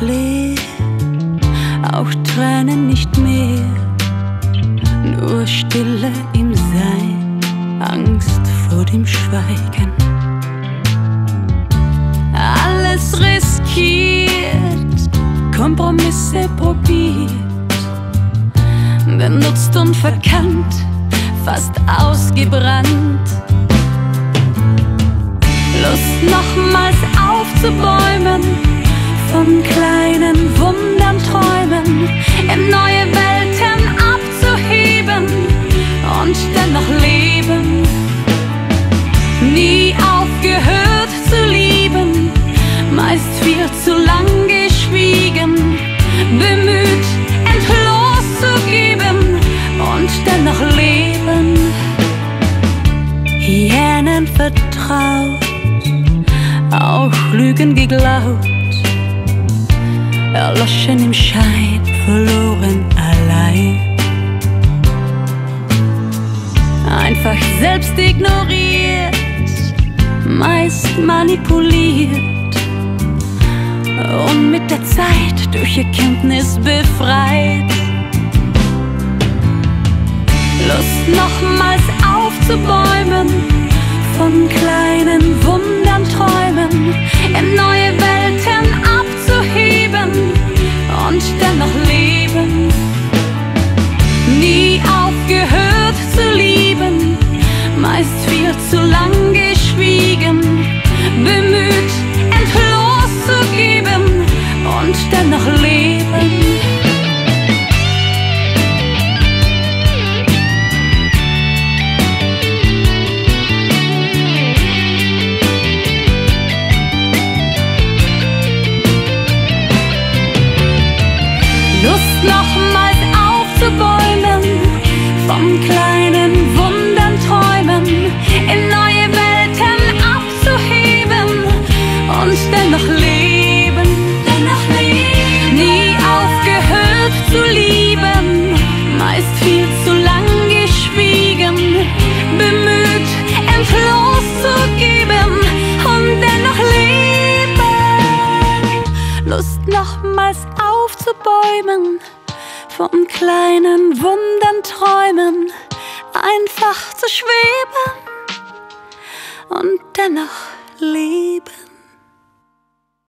leer, auch Tränen nicht mehr, nur Stille im Sein, Angst vor dem Schweigen. Alles riskiert, Kompromisse probiert, benutzt und verkannt, fast ausgebrannt. Lust nochmals aufzubäumen, vertraut auch Lügen geglaubt, erloschen im Schein, verloren allein. Einfach selbst ignoriert, meist manipuliert und mit der Zeit durch Erkenntnis befreit. Lust nochmals aufzubäumen von kleinen aufzubäumen, von kleinen Wundern träumen, einfach zu schweben und dennoch leben.